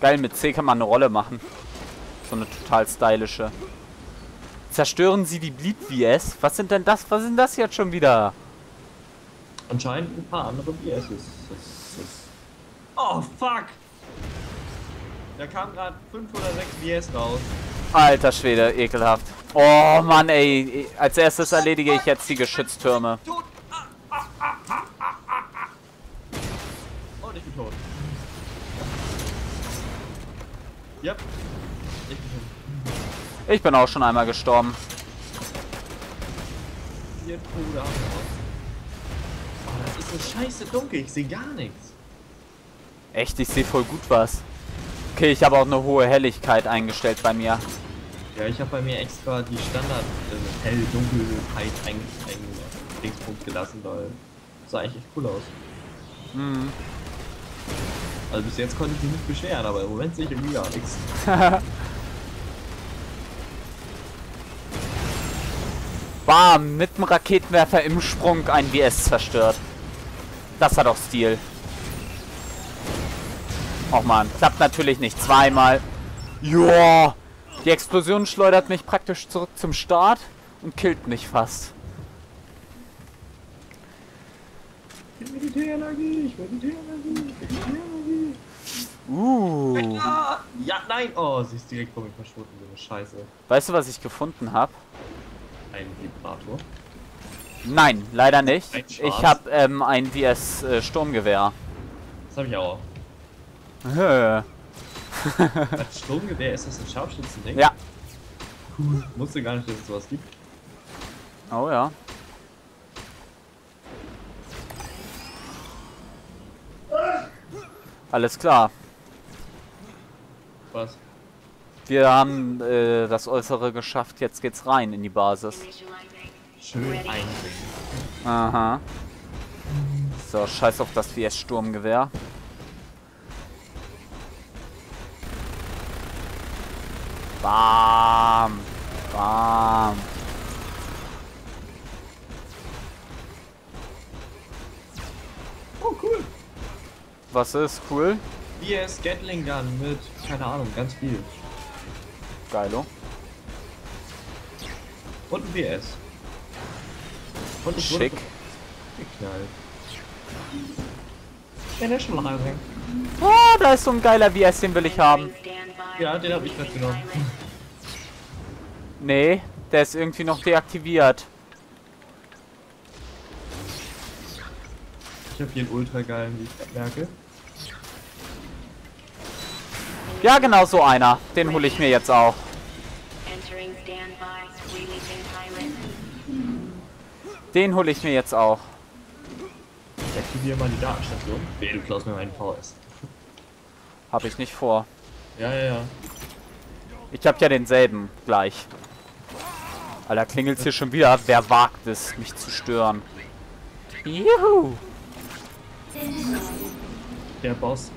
Geil, mit C kann man eine Rolle machen. So eine total stylische. Zerstören Sie die Bleed VS? Was sind denn das? Was sind das jetzt schon wieder? Anscheinend ein paar andere VSs. Oh fuck! Da kam gerade 5 oder 6 VS raus. Alter Schwede, ekelhaft. Oh Mann, ey. Als erstes erledige ich jetzt die Geschütztürme. Und ich bin tot. Yep. Ich bin tot. Ich bin auch schon einmal gestorben. Hier, was. Oh, das ist so scheiße dunkel. Ich sehe gar nichts. Echt, ich sehe voll gut was. Okay, ich habe auch eine hohe Helligkeit eingestellt bei mir. Ja, ich habe bei mir extra die Standard äh, Hell-Dunkelheit ein, ein Dingspunkt gelassen, weil sah eigentlich echt cool aus. Mhm. Also bis jetzt konnte ich mich nicht beschweren, aber im Moment sehe ich irgendwie gar nichts. Bam, mit dem Raketenwerfer im Sprung ein WS zerstört. Das hat auch Stil. Och man, klappt natürlich nicht zweimal. Joa, die Explosion schleudert mich praktisch zurück zum Start und killt mich fast. Militärenergie, ich will Militärenergie, Militärenergie. Uh. Ja, nein! Oh, sie ist direkt vor mir verschwunden, so eine Scheiße. Weißt du, was ich gefunden habe? Ein Vibrator. Nein, leider nicht. Ich habe ähm, ein VS äh, Sturmgewehr. Das habe ich auch. Als Sturmgewehr ist das ein Scharfschützen-Ding? Ja. Cool. Wusste gar nicht, dass es sowas gibt. Oh ja. Alles klar. Was? Wir haben äh, das Äußere geschafft. Jetzt geht's rein in die Basis. Schön einbringen. Aha. So, scheiß auf das VS Sturmgewehr. Bam. Bam. Was ist cool? VS Gatling Gun mit, keine Ahnung, ganz viel. Geilo. Und ein VS. Und es Schick. wurde geknallt. Initializing. Oh, da ist so ein geiler VS, den will ich haben. Ja, den habe ich mitgenommen. Nee, der ist irgendwie noch deaktiviert. Ich habe hier einen ultra geilen, wie ich merke. Ja, genau so einer. Den hole ich mir jetzt auch. Entering standby, releasing pilot. Den hole ich mir jetzt auch. Ich aktiviere mal die Datenstation. Weh, du klaust mir meinen VS. Habe ich nicht vor. Ja, ja, ja. Ich habe ja denselben gleich. Alter, klingelt's hier schon wieder. Wer wagt es, mich zu stören? Juhu! Der Boss.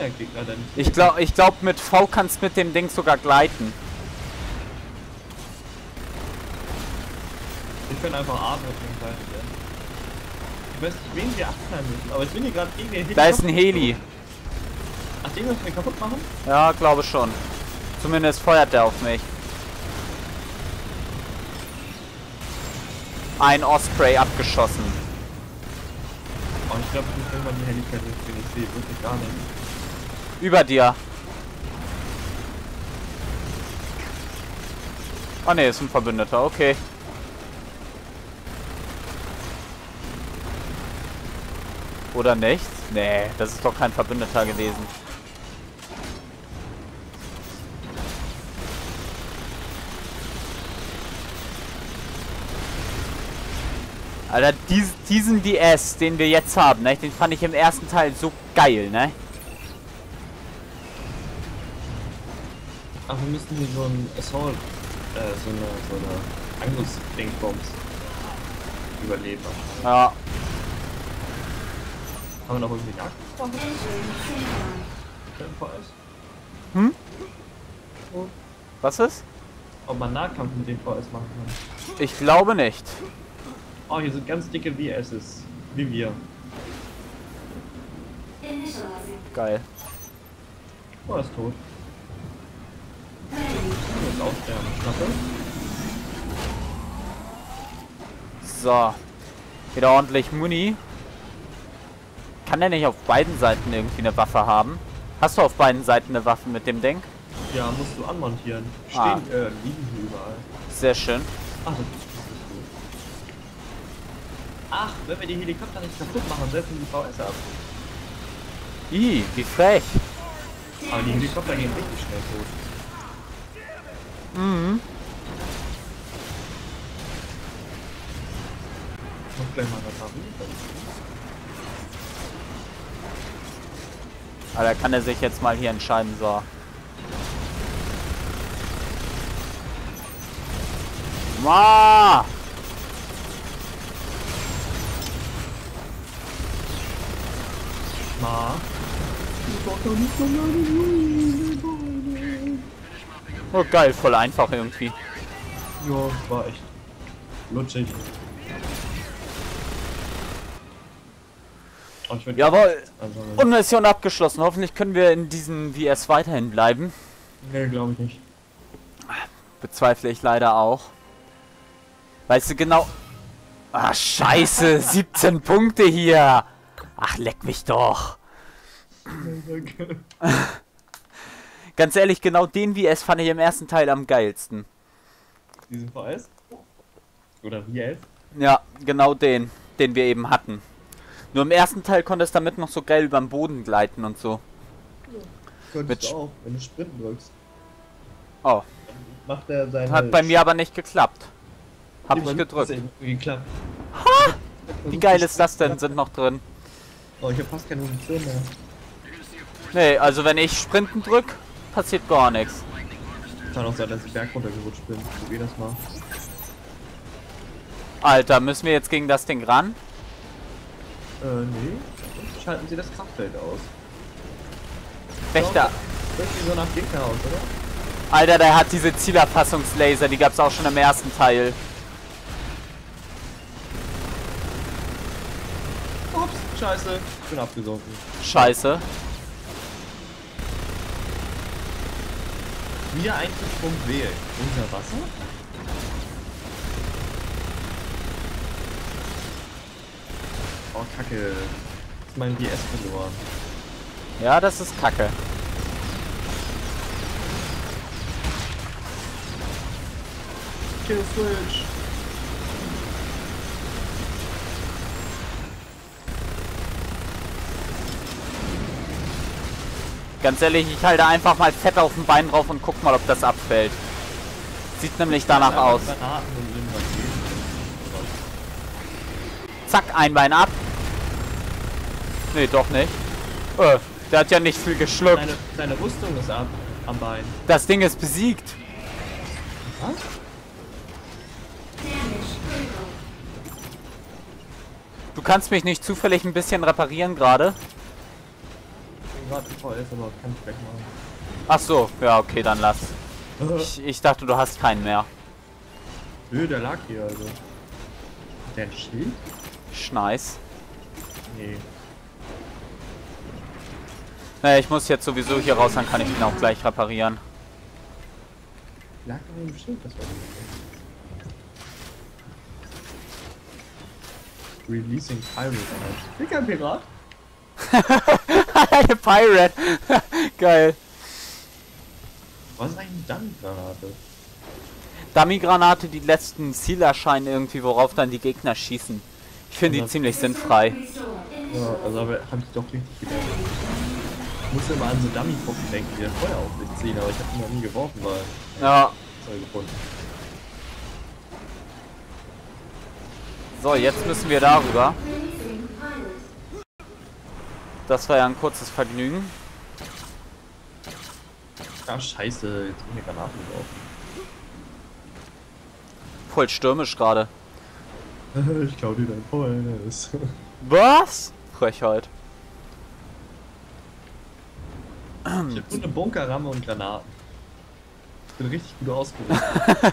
Der Gegner dann. Ich glaube, ich glaub, mit V kannst mit dem Ding sogar gleiten. Ich kann einfach Teil werden. Ich weiß nicht, wen wir abknallen müssen, aber ich bin hier gerade gegen den Da ist ein Heli. Ach, den müssen wir kaputt machen? Ja, glaube schon. Zumindest feuert der auf mich. Ein Osprey abgeschossen. Oh, ich glaube, ich muss irgendwann die Helligkeit durchgehen. Ich sehe wirklich gar nicht. Über dir. Ah ne, ist ein Verbündeter, okay. Oder nicht? Nee, das ist doch kein Verbündeter gewesen. Alter, dies, diesen DS, den wir jetzt haben, ne, den fand ich im ersten Teil so geil, ne? Ach, wir müssen hier so ein Assault, äh, so eine, so eine Angus-Dingsbombs überleben. Ja, Haben wir noch irgendwie den VS? Hm? Und was ist? ob man Nahkampf mit dem VS machen kann. Ich glaube nicht. Oh, hier sind ganz dicke VSs. Wie wir. Geil. Oh, er ist tot. Ist aussterben. Schnappe. So. Wieder ordentlich Muni. Kann der nicht auf beiden Seiten irgendwie eine Waffe haben? Hast du auf beiden Seiten eine Waffe mit dem Ding? Ja, musst du anmontieren. Stehen, Ah. äh, liegen hier überall. Sehr schön. Ach, das ist richtig gut. Ach, wenn wir die Helikopter nicht kaputt machen, setzen die VS ab. Ih, wie frech. Aber die Helikopter gehen richtig schnell tot. Mhm. Ich muss gleich mal reparieren. Aber da kann er sich jetzt mal hier entscheiden, so. Ma! Ma. Oh geil, voll einfach irgendwie. Ja, war echt lutschig. Ich Jawohl, Also, und Mission abgeschlossen. Hoffentlich können wir in diesem VS weiterhin bleiben. nee, glaube ich nicht. Bezweifle ich leider auch. Weißt du genau... Ah, scheiße, 17 Punkte hier. Ach, leck mich doch. Danke. Ganz ehrlich, genau den VS fand ich im ersten Teil am geilsten. Diesen VS? Oder VS? Ja, genau den, den wir eben hatten. Nur im ersten Teil konntest du damit noch so geil über den Boden gleiten und so. Könntest Mit du auch, wenn du Sprint drückst. Oh, Macht er seine... hat bei mir aber nicht geklappt. Hab ich gedrückt. geklappt. Wie geil ist das denn? Sind noch drin. Oh, ich hab fast keine Munition mehr. Nee, also wenn ich Sprinten drück, passiert gar nichts. Kann auch sein, dass ich Berg runtergerutscht bin. Probier das mal. Alter, müssen wir jetzt gegen das Ding ran? Äh, nee. Schalten Sie das Kraftfeld aus. Wächter. Irgendwie so nach Gegner aus, oder? Alter, der hat diese Zielerfassungslaser, die gab's auch schon im ersten Teil. Ups, scheiße. Ich bin abgesunken. Scheiße. Wieder Eintrittspunkt wählen. Unter Wasser? Oh, kacke. Ist mein DS verloren. Ja, das ist kacke. Kill Switch. Ganz ehrlich, ich halte einfach mal fett auf dem Bein drauf und guck mal, ob das abfällt. Sieht nämlich danach aus. Zack, ein Bein ab. Nee, doch nicht. Äh, der hat ja nicht viel geschluckt. Deine, deine Rüstung ist ab am Bein. Das Ding ist besiegt. Was? Du kannst mich nicht zufällig ein bisschen reparieren gerade? Ich bin gerade im VS, aber kann ich wegmachen. Ach so, ja, okay, dann lass. Ich, ich dachte, du hast keinen mehr. Nö, der lag hier also. Der ein Schild? Schneis. Nee. Naja, ich muss jetzt sowieso hier raus, dann kann ich ihn auch gleich reparieren. Lag da ein Schild? Das war Releasing Pirate. Ich Pirat. Eine Pirate. Geil. Was ist eigentlich eine Dummy-Granate? Dummy-Granate, die letzten Zielerschein irgendwie, worauf dann die Gegner schießen. Ich finde die ziemlich sinnfrei. Ja, also aber hab ich doch richtig gedacht. Ich musste immer an so Dummy-Puppen denken, die dann Feuer auf sich ziehen, aber ich hab die noch nie geworfen, weil Ja. Gefunden. So, jetzt müssen wir darüber. Das war ja ein kurzes Vergnügen. Ah, scheiße, jetzt bin ich Granaten geworfen. Voll stürmisch gerade. ich klau dir dein VNS. Was? Frechheit. Ich hab nur eine Bunkerramme und Granaten. Ich bin richtig gut ausgerüstet.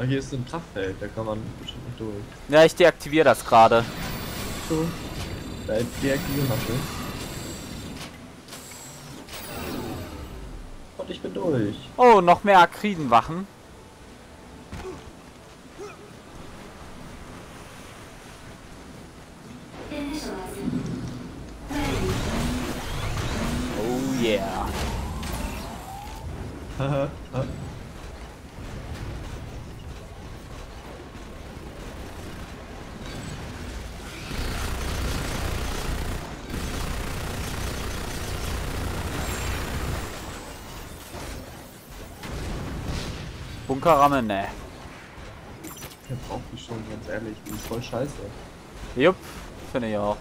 Ah, hier ist ein Kraftfeld, da kann man bestimmt nicht durch. Ja, ich deaktiviere das gerade. So. Da deaktivieren wir schön. Und ich bin durch. Oh, noch mehr Akridenwachen. Oh yeah. Bunkerramme, ne. Wer braucht die schon, ganz ehrlich, die ist voll scheiße. Jupp, finde ich auch.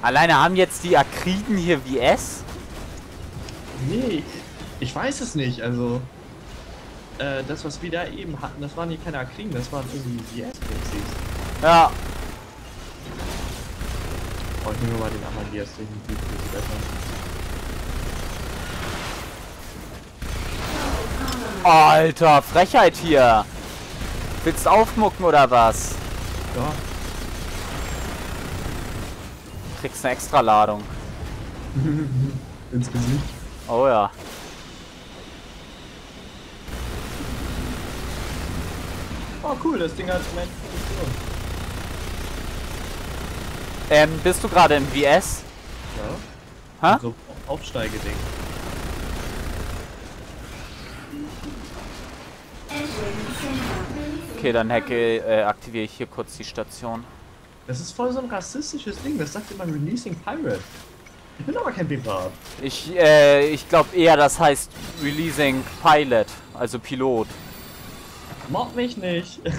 Alleine haben jetzt die Akriden hier VS? Nee, ich weiß es nicht, also. Äh, das, was wir da eben hatten, das waren hier keine Akrien, das waren irgendwie VS-Pixies. Ja, Oh, ich nehme mal den anderen VS, den sieht viel besser. Alter, Frechheit hier. Willst aufmucken oder was? Ja, Kriegst eine extra Ladung. ins Gesicht. Oh ja. Oh cool, das Ding hat meine Funktion. Ähm, bist du gerade im VS? Ja. Hä? So Aufsteigeding. Okay, dann hacke, äh, aktiviere ich hier kurz die Station. Das ist voll so ein rassistisches Ding, das sagt immer Releasing Pirate. Ich bin aber kein Pirat. Ich, äh, ich glaube eher, das heißt Releasing Pilot, also Pilot. Mob mich nicht.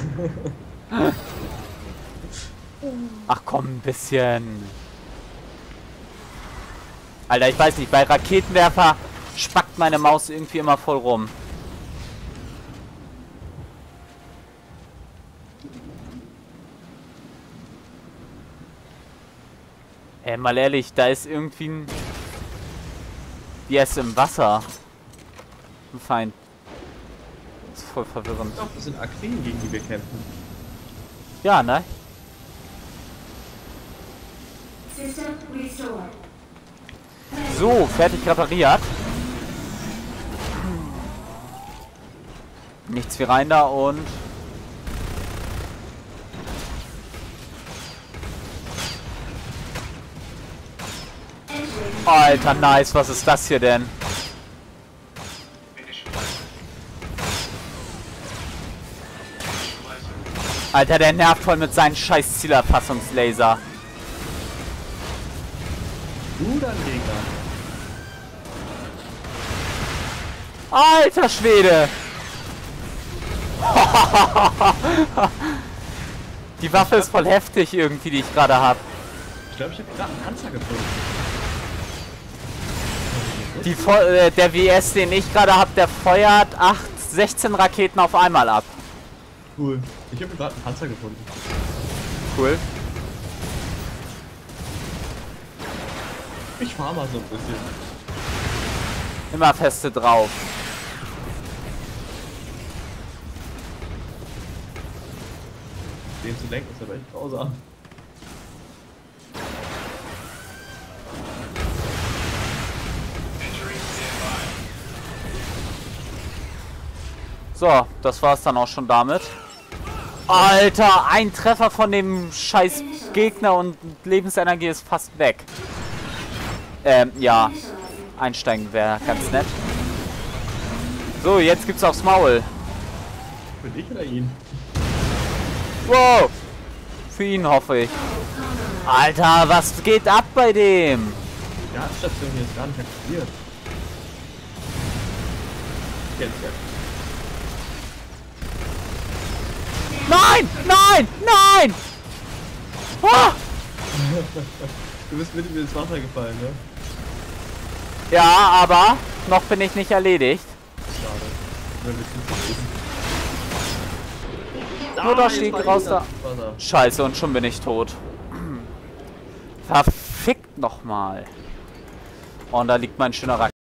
Ach komm, ein bisschen. Alter, ich weiß nicht, bei Raketenwerfer spackt meine Maus irgendwie immer voll rum. Ey, mal ehrlich, da ist irgendwie ein... Wie ist im Wasser? Ein Feind. Das ist voll verwirrend. Doch, das sind Akrien, gegen die wir kämpfen. Ja, ne? So, fertig repariert. Nichts wie rein da und... Alter, nice, was ist das hier denn? Alter, der nervt voll mit seinen scheiß Zielerfassungslaser. Dann, Gegner. Alter Schwede! Die Waffe ist voll heftig irgendwie, die ich gerade habe. Ich glaube, ich habe gerade einen Panzer gefunden. Die äh, der WS, den ich gerade habe, der feuert 8, 16 Raketen auf einmal ab. Cool. Ich habe gerade einen Panzer gefunden. Cool. Ich fahr mal so ein bisschen. Immer feste drauf. Den zu lenken ist aber echt grausam. So, das war's dann auch schon damit. Alter, ein Treffer von dem scheiß Gegner und Lebensenergie ist fast weg. Ähm, ja. Einsteigen wäre ganz nett. So, jetzt gibt's aufs Maul. Für dich oder ihn? Wow! Für ihn hoffe ich. Alter, was geht ab bei dem? Die Gartstation hier ist gar nicht aktiviert. Jetzt ja. Nein! Nein! Nein! Ah! Du bist mitten ins Wasser gefallen, ne? Ja, aber noch bin ich nicht erledigt. Schade. Nur da steht raus da. Scheiße, und schon bin ich tot. Verfickt nochmal. Und da liegt mein schöner Rack.